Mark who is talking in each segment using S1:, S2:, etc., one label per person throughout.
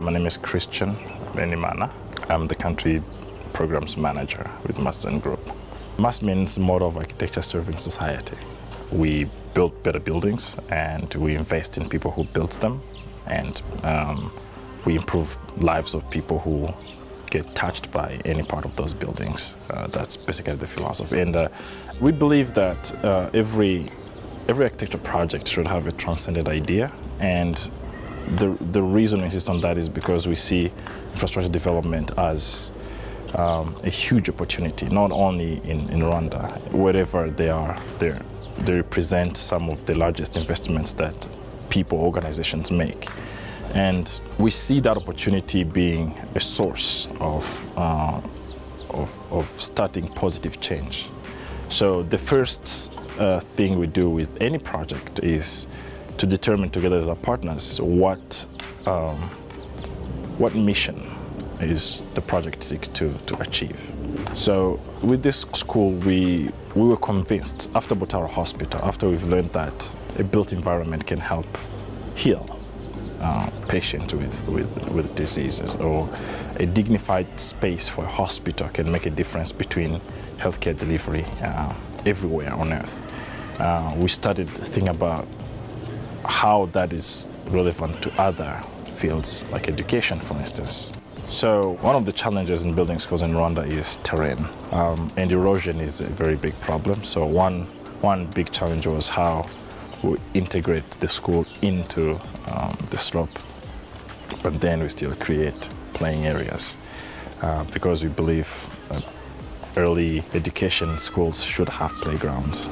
S1: my name is Christian Benimana. I'm the country programs manager with MASS Design Group. MASS means Model of Architecture Serving Society. We build better buildings and we invest in people who built them and um, we improve lives of people who get touched by any part of those buildings. Uh, that's basically the philosophy. And uh, we believe that uh, every, every architecture project should have a transcendent idea. And the, the reason we insist on that is because we see infrastructure development as um, a huge opportunity, not only in, in Rwanda, wherever they are, they they represent some of the largest investments that people, organizations make. And we see that opportunity being a source of, uh, of, of, starting positive change. So the first uh, thing we do with any project is to determine together with our partners what, um, what mission is the project seeks to, to achieve. So with this school, we, we were convinced after Butaro Hospital, after we've learned that a built environment can help heal uh, patients with, with, with diseases or a dignified space for a hospital can make a difference between healthcare delivery uh, everywhere on earth. Uh, we started thinking about how that is relevant to other fields like education, for instance. So one of the challenges in building schools in Rwanda is terrain, um, and erosion is a very big problem. So one, one big challenge was how we integrate the school into um, the slope, but then we still create playing areas uh, because we believe early education schools should have playgrounds.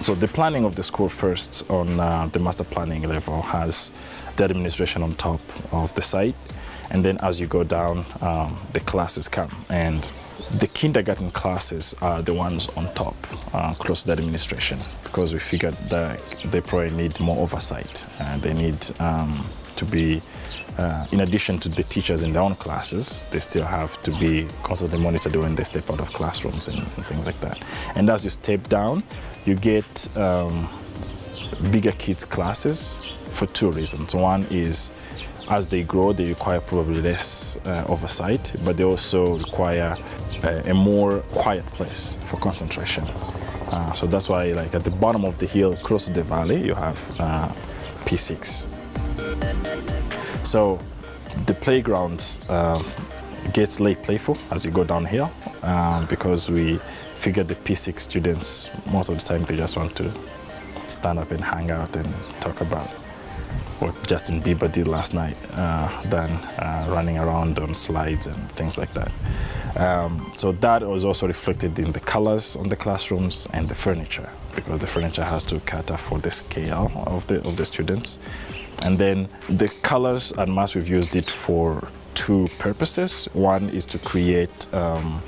S1: So the planning of the school first on uh, the master planning level has the administration on top of the site and then as you go down, um, the classes come. And the kindergarten classes are the ones on top, uh, close to the administration, because we figured that they probably need more oversight. and they need um, to be, uh, in addition to the teachers in their own classes, they still have to be constantly monitored when they step out of classrooms and, and things like that. And as you step down, you get um, bigger kids classes for two reasons. One is as they grow, they require probably less uh, oversight, but they also require uh, a more quiet place for concentration. Uh, so that's why, like at the bottom of the hill, close to the valley, you have uh, P6. So the playgrounds uh, gets late playful as you go downhill um, because we figure the P6 students, most of the time, they just want to stand up and hang out and talk about what Justin Bieber did last night uh, than uh, running around on slides and things like that. Um, so that was also reflected in the colors on the classrooms and the furniture because the furniture has to cater for the scale of the, of the students. And then the colors and MASS we've used it for two purposes. One is to create um,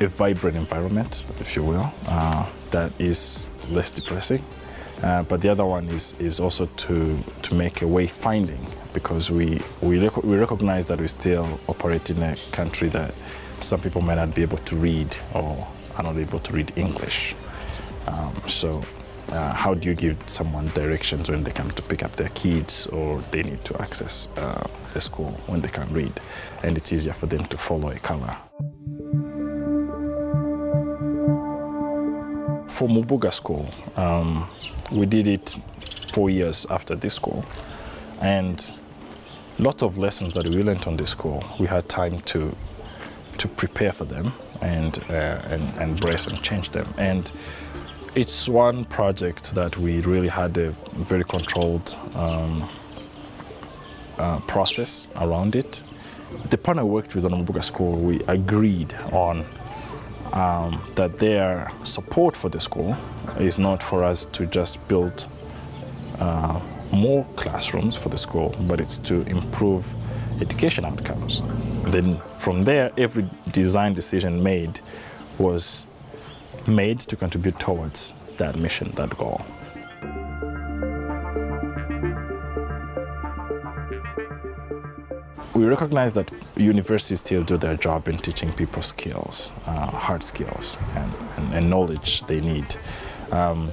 S1: a vibrant environment, if you will, uh, that is less depressing. Uh, but the other one is, is also to, to make a wayfinding because we, we, rec we recognize that we still operate in a country that some people might not be able to read or are not able to read English. Um, so uh, how do you give someone directions when they come to pick up their kids or they need to access uh, the school when they can't read and it's easier for them to follow a color. For Mubuga School, um, we did it four years after this school. And lots of lessons that we learned on this school, we had time to, to prepare for them and, uh, and, and embrace and change them. And it's one project that we really had a very controlled um, uh, process around it. The partner I worked with on Mubuga School, we agreed on um, that their support for the school is not for us to just build uh, more classrooms for the school, but it's to improve education outcomes. Then from there, every design decision made was made to contribute towards that mission, that goal. we recognize that universities still do their job in teaching people skills, uh, hard skills, and, and, and, knowledge they need. Um,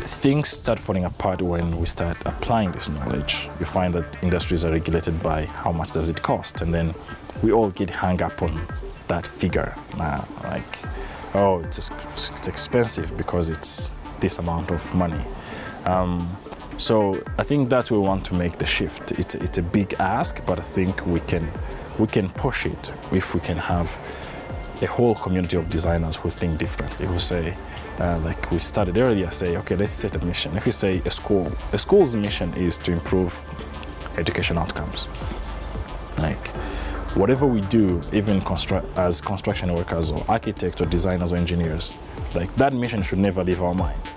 S1: things start falling apart when we start applying this knowledge. You find that industries are regulated by how much does it cost, and then we all get hung up on that figure. Uh, like, oh, it's, it's expensive because it's this amount of money. Um, so I think that we want to make the shift. It's, it's a big ask, but I think we can, we can push it if we can have a whole community of designers who think differently, who say, uh, like we started earlier, say, okay, let's set a mission. If we say a school, a school's mission is to improve education outcomes. Whatever we do, even as construction workers or architects or designers or engineers, like that mission should never leave our mind.